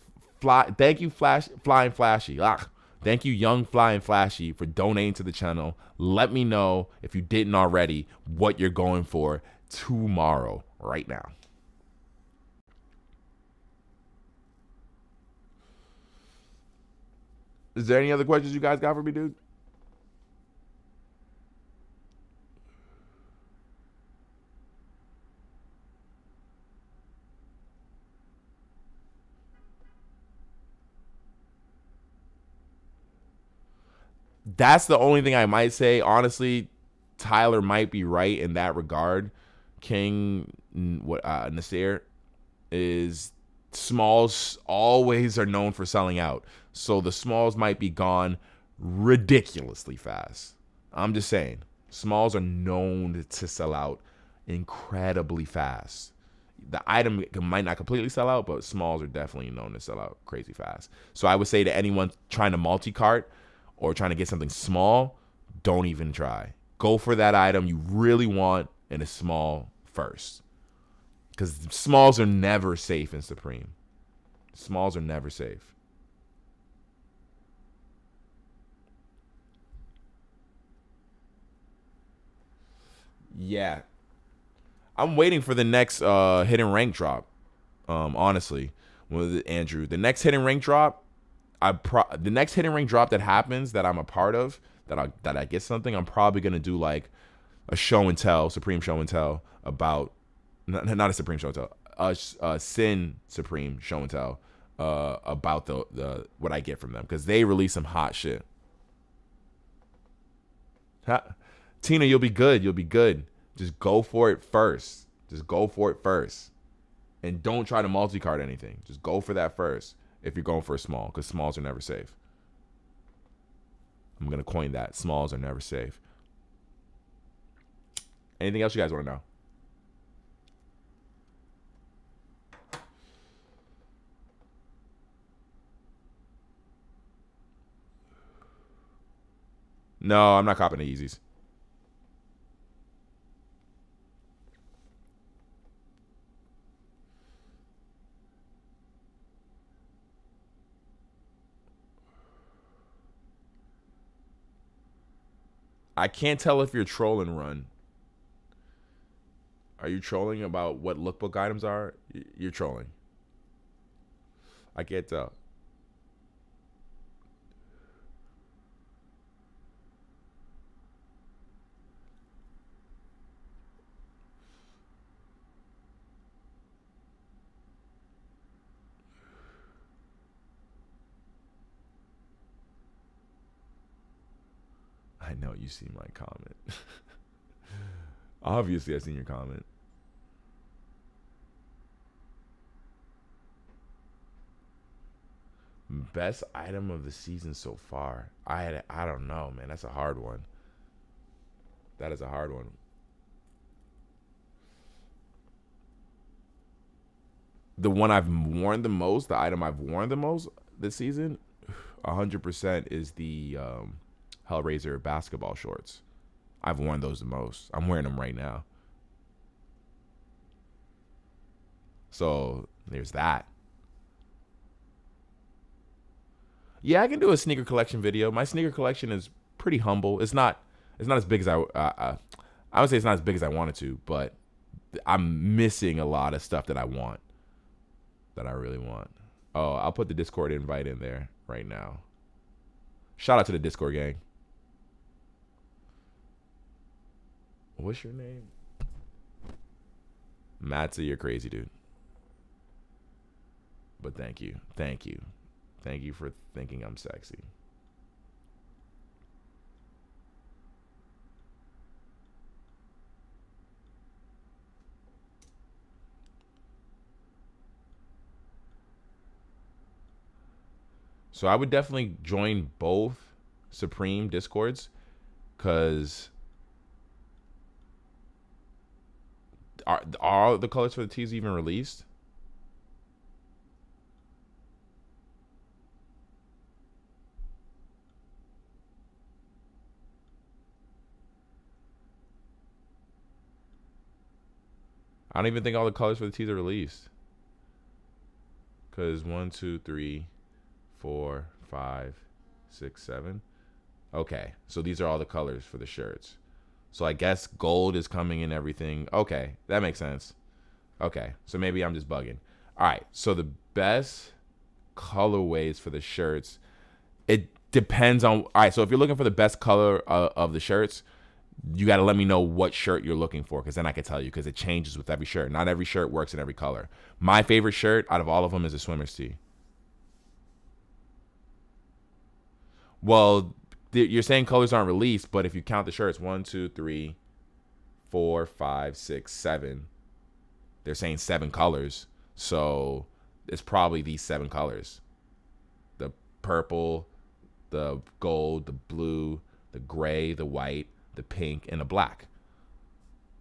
[SPEAKER 1] Fly. Thank you, Flash, Flying Flashy. Ah, thank you, Young Flying Flashy, for donating to the channel. Let me know if you didn't already what you're going for tomorrow, right now. Is there any other questions you guys got for me, dude? That's the only thing I might say. Honestly, Tyler might be right in that regard. King what uh, Nasir is smalls always are known for selling out. So the smalls might be gone ridiculously fast. I'm just saying, smalls are known to sell out incredibly fast. The item might not completely sell out, but smalls are definitely known to sell out crazy fast. So I would say to anyone trying to multi cart or trying to get something small, don't even try. Go for that item you really want in a small first. Because smalls are never safe in Supreme. Smalls are never safe. Yeah. I'm waiting for the next uh, hidden rank drop. Um, honestly, with Andrew, the next hidden rank drop, I pro- the next hidden rank drop that happens that I'm a part of, that I that I get something, I'm probably gonna do like a show and tell, supreme show and tell about not, not a Supreme show and tell, a, a Sin Supreme show and tell uh, about the the what I get from them because they release some hot shit. Ha, Tina, you'll be good. You'll be good. Just go for it first. Just go for it first. And don't try to multi card anything. Just go for that first if you're going for a small, because smalls are never safe. I'm to coin that. Smalls are never safe. Anything else you guys want to know? No, I'm not copping the Yeezys. I can't tell if you're trolling run. Are you trolling about what lookbook items are? You're trolling. I can't tell. Know you see my comment. Obviously, I seen your comment. Best item of the season so far. I had, I don't know, man. That's a hard one. That is a hard one. The one I've worn the most, the item I've worn the most this season, 100% is the um, Hellraiser basketball shorts. I've worn those the most. I'm wearing them right now. So there's that. Yeah, I can do a sneaker collection video. My sneaker collection is pretty humble. It's not it's not as big as I uh, I would say it's not as big as I wanted to, but I'm missing a lot of stuff that I want. That I really want. Oh, I'll put the Discord invite in there right now. Shout out to the Discord gang. What's your name? Matza, you're crazy, dude. But thank you. Thank you. Thank you for thinking I'm sexy. So I would definitely join both Supreme Discords because are are the colors for the tees even released? I don't even think all the colors for the tees are released. Cause one, two, three, four, five, six, seven. Okay, so these are all the colors for the shirts. So I guess gold is coming in everything. Okay, that makes sense. Okay, so maybe I'm just bugging. All right, so the best colorways for the shirts, it depends on. All right, so if you're looking for the best color uh, of the shirts, you got to let me know what shirt you're looking for because then I can tell you because it changes with every shirt. Not every shirt works in every color. My favorite shirt out of all of them is a swimmer's tee. Well, you're saying colors aren't released, but if you count the shirts, one, two, three, four, five, six, seven. They're saying seven colors, so it's probably these seven colors: the purple, the gold, the blue, the gray, the white, the pink, and the black.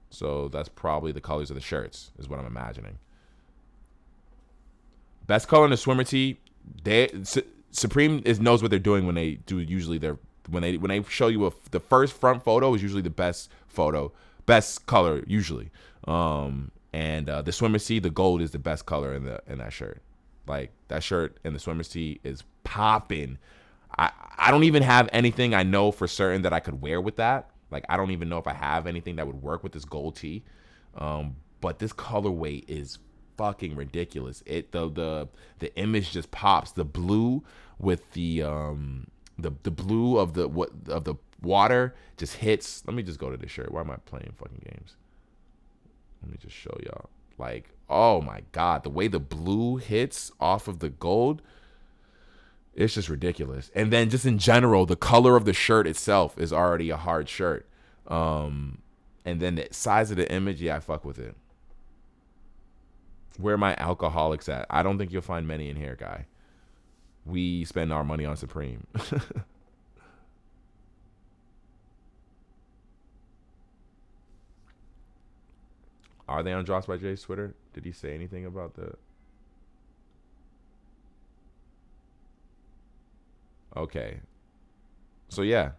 [SPEAKER 1] So that's probably the colors of the shirts, is what I'm imagining. Best color in the swimmer tee. They Supreme is knows what they're doing when they do usually their when they when they show you a, the first front photo is usually the best photo, best color usually. Um, and uh, the swimmer's tee, the gold is the best color in the in that shirt. Like that shirt and the swimmer's tee is popping. I I don't even have anything I know for certain that I could wear with that. Like I don't even know if I have anything that would work with this gold tee. Um, but this colorway is fucking ridiculous. It the the the image just pops. The blue with the um the the blue of the what of the water just hits. Let me just go to the shirt. Why am I playing fucking games? Let me just show y'all. Like, oh my god, the way the blue hits off of the gold, it's just ridiculous. And then just in general, the color of the shirt itself is already a hard shirt. Um, and then the size of the image, yeah, I fuck with it. Where are my alcoholics at? I don't think you'll find many in here, guy. We spend our money on Supreme. Are they on Drops by Jay's Twitter? Did he say anything about the? Okay. So yeah.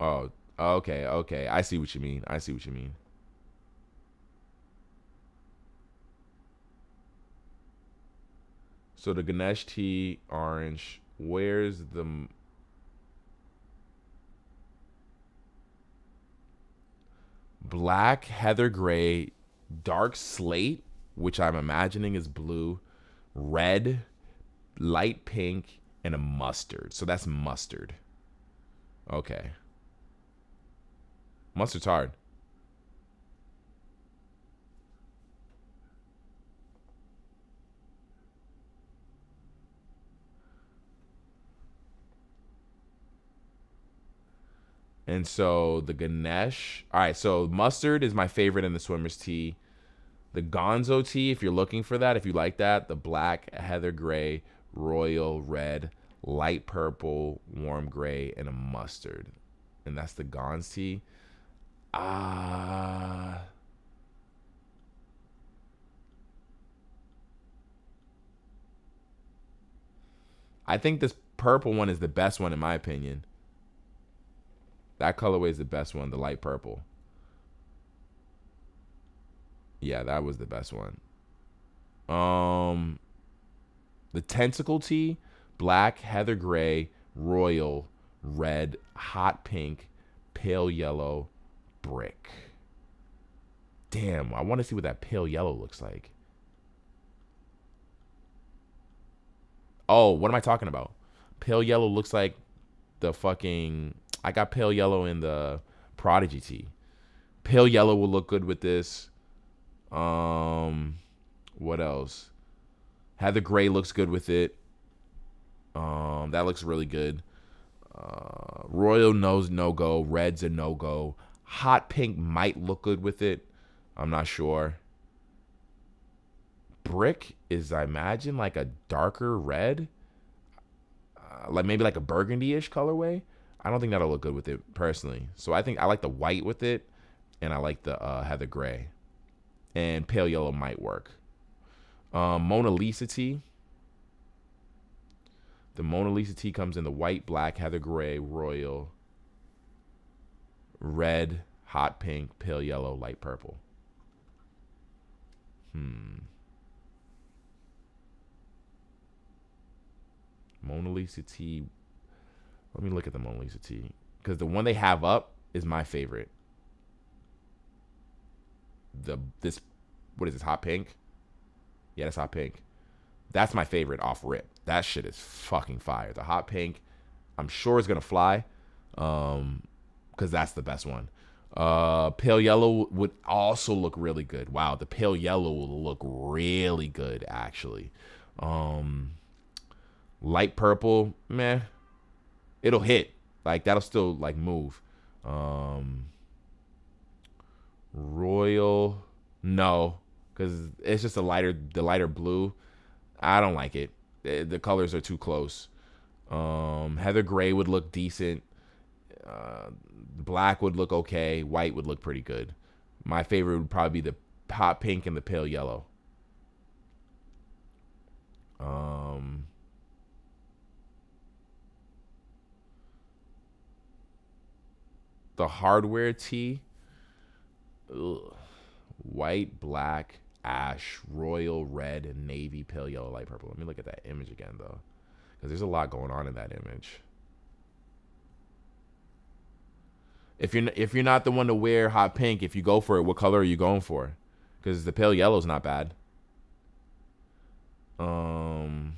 [SPEAKER 1] Oh, oh, okay, okay. I see what you mean. I see what you mean. So the Ganesh tee orange, where's the black heather gray, dark slate, which I'm imagining is blue, red, light pink, and a mustard. So that's mustard. Okay. Mustard's hard. And so the Ganesh. All right, so mustard is my favorite in the swimmer's tee. The Gonzo tee, if you're looking for that, if you like that, the black, heather gray, royal red, light purple, warm gray, and a mustard. And that's the Gons tee. Uh, I think this purple one is the best one in my opinion. That colorway is the best one, the light purple. Yeah, that was the best one. Um the tentacle tee, black, heather gray, royal, red, hot pink, pale yellow, brick. Damn, I want to see what that pale yellow looks like. Oh, what am I talking about? Pale yellow looks like the fucking I got pale yellow in the Prodigy tee. Pale yellow will look good with this. Um, what else? Heather gray looks good with it. Um, that looks really good. Uh, Royal knows no go. Red's a no go. Hot pink might look good with it. I'm not sure. Brick is, I imagine, like a darker red, uh, like maybe like a burgundy-ish colorway. I don't think that'll look good with it personally. So I think I like the white with it, and I like the uh, heather gray, and pale yellow might work. Um, Mona Lisa tee. The Mona Lisa tee comes in the white, black, heather gray, royal, red, hot pink, pale yellow, light purple. Hmm. Mona Lisa tee let me look at the Mona Lisa tee because the one they have up is my favorite. The this what is this hot pink? Yeah, that's hot pink. That's my favorite off rip. That shit is fucking fire. The hot pink, I'm sure is gonna fly, um, because that's the best one. Uh, pale yellow would also look really good. Wow, the pale yellow will look really good actually. Um, light purple, meh it'll hit. Like that'll still like move. Um Royal no, cuz it's just a lighter the lighter blue. I don't like it. The, the colors are too close. Um Heather gray would look decent. Uh, black would look okay. White would look pretty good. My favorite would probably be the hot pink and the pale yellow. Um the hardware tee. White, black, ash, royal, red, navy, pale yellow, light purple. Let me look at that image again though, because there's a lot going on in that image. If you're if you're not the one to wear hot pink, if you go for it, what color are you going for? Because the pale yellow is not bad. Um.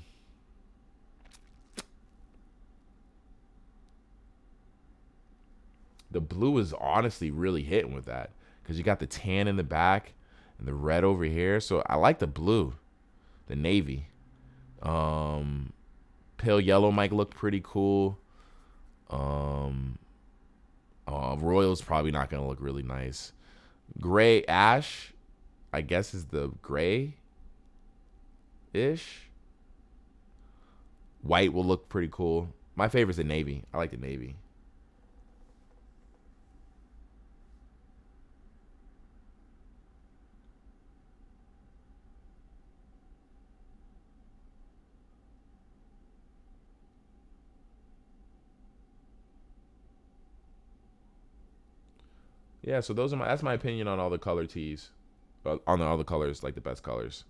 [SPEAKER 1] the blue is honestly really hitting with that because you got the tan in the back and the red over here. So I like the blue, the navy. Um, Pale yellow might look pretty cool. Um, uh, Royal's probably not gonna look really nice. Gray ash, I guess is the gray ish. White will look pretty cool. My favorite's the navy. I like the navy. Yeah, so those are my that's my opinion on all the color tees, uh, on all the colors, like the best colors.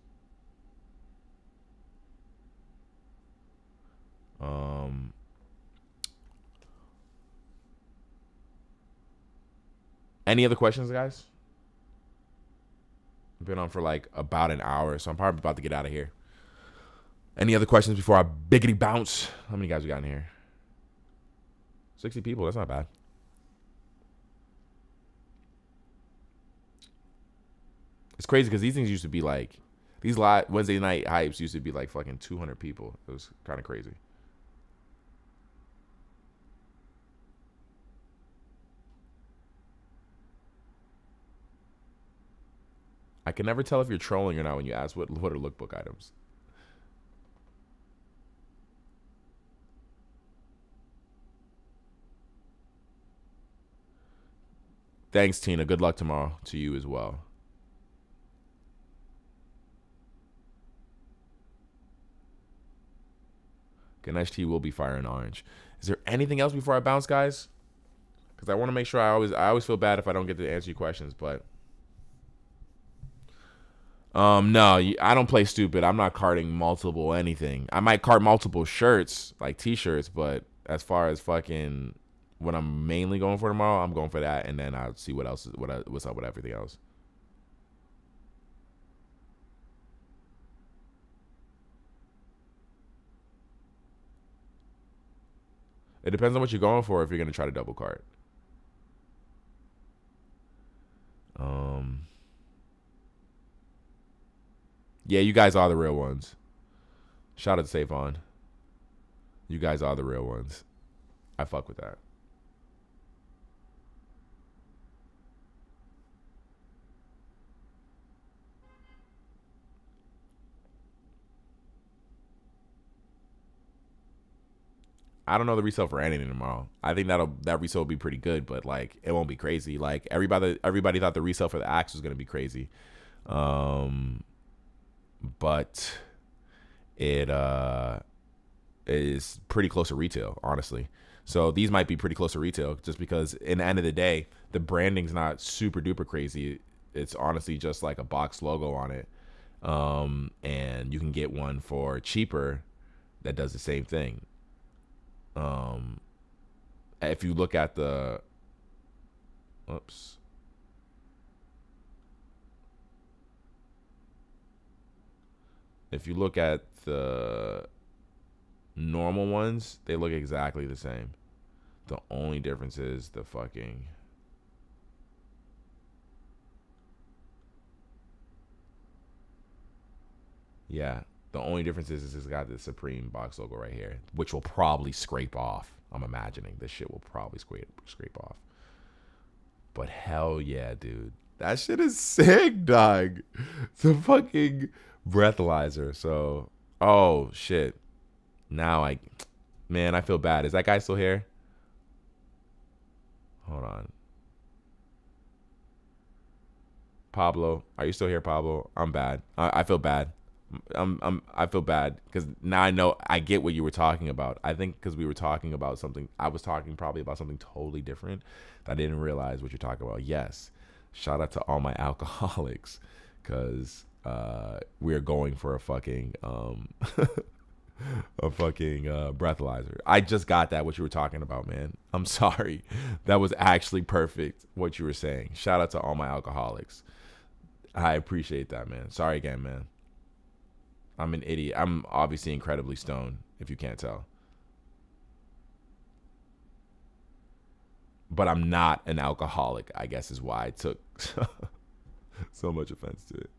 [SPEAKER 1] Um, any other questions, guys? I've been on for like about an hour, so I'm probably about to get out of here. Any other questions before I biggity bounce? How many guys we got in here? 60 people. That's not bad. It's crazy because these things used to be like these live Wednesday night hypes used to be like fucking 200 people. It was kind of crazy. I can never tell if you're trolling or not when you ask what what are lookbook items. Thanks, Tina. Good luck tomorrow to you as well. Ganesh tee will be firing orange. Is there anything else before I bounce, guys? Because I want to make sure I always I always feel bad if I don't get to answer your questions, but um no, I don't play stupid. I'm not carding multiple anything. I might card multiple shirts, like t-shirts, but as far as fucking what I'm mainly going for tomorrow, I'm going for that and then I'll see what else is what I, what's up with everything else. It depends on what you're going for if you're going to try to double card. Um, yeah, you guys are the real ones. Shout out to Savon. You guys are the real ones. I fuck with that. I don't know the resale for anything tomorrow. I think that'll that resale will be pretty good, but like it won't be crazy. Like everybody everybody thought the resale for the axe was gonna be crazy. Um but it uh is pretty close to retail, honestly. So these might be pretty close to retail just because in the end of the day, the branding's not super duper crazy. It's honestly just like a box logo on it. Um and you can get one for cheaper that does the same thing um, if you look at the, oops. If you look at the normal ones, they look exactly the same. The only difference is the fucking Yeah, the only difference is, is it's got the Supreme box logo right here, which will probably scrape off. I'm imagining this shit will probably scrape scrape off. But hell yeah, dude. That shit is sick, dog. It's a fucking breathalyzer. So, oh shit. Now I, man, I feel bad. Is that guy still here? Hold on. Pablo, are you still here, Pablo? I'm bad. I, I feel bad. I'm, I'm I feel bad because now I know I get what you were talking about. I think because we were talking about something, I was talking probably about something totally different. That I didn't realize what you're talking about. Yes, shout out to all my alcoholics because uh, we're going for a fucking um, a fucking uh, breathalyzer. I just got that what you were talking about, man. I'm sorry. That was actually perfect what you were saying. Shout out to all my alcoholics. I appreciate that, man. Sorry again, man. I'm an idiot. I'm obviously incredibly stoned, if you can't tell. But I'm not an alcoholic, I guess is why I took so much offense to it.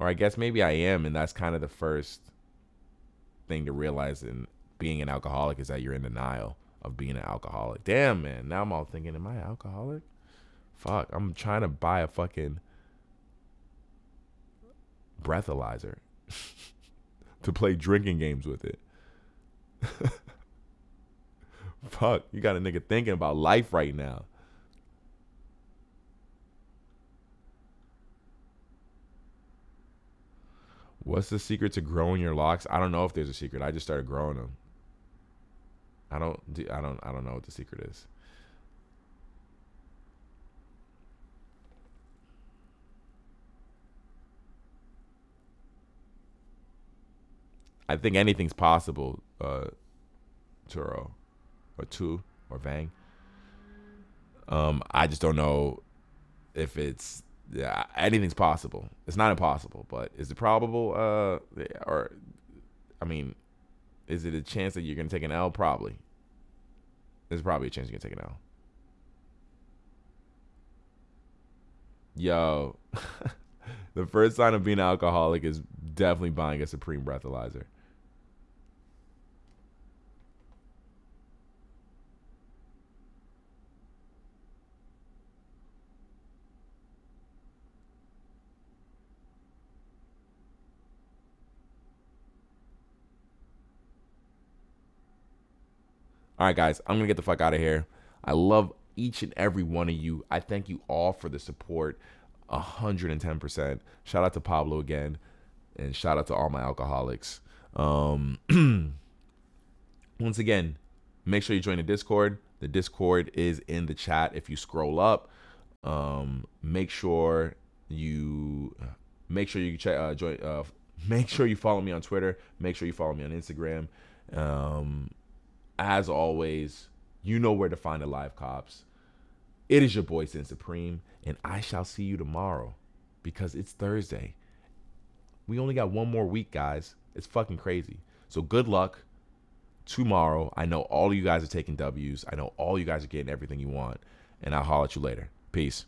[SPEAKER 1] Or I guess maybe I am, and that's kind of the first thing to realize in being an alcoholic is that you're in denial of being an alcoholic. Damn, man. Now I'm all thinking, am I alcoholic? Fuck, I'm trying to buy a fucking breathalyzer to play drinking games with it. Fuck, you got a nigga thinking about life right now. What's the secret to growing your locks? I don't know if there's a secret. I just started growing them. I don't. I don't. I don't know what the secret is. I think anything's possible, uh, Turo, or Tu, or Vang. Um, I just don't know if it's yeah, anything's possible. It's not impossible, but is it probable? Uh, or I mean, is it a chance that you're gonna take an L? Probably. There's probably a chance you're gonna take an L. Yo, the first sign of being an alcoholic is definitely buying a Supreme breathalyzer. All right, guys, I'm going to get the fuck out of here. I love each and every one of you. I thank you all for the support. 110%. Shout out to Pablo again. And shout out to all my alcoholics. Um, once again, make sure you join the Discord. The Discord is in the chat if you scroll up. Um, make sure you make sure you check uh, join uh, make sure you follow me on Twitter. Make sure you follow me on Instagram. Um, as always, you know where to find the live cops. It is your boy Sin Supreme, and I shall see you tomorrow because it's Thursday. We only got one more week, guys. It's fucking crazy. So good luck tomorrow. I know all you guys are taking W's. I know all you guys are getting everything you want. And I'll holler at you later. Peace.